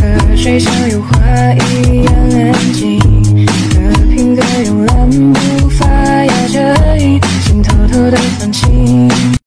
河水像油画一样安静，和平鸽慵懒步伐压着韵，心偷偷的放晴。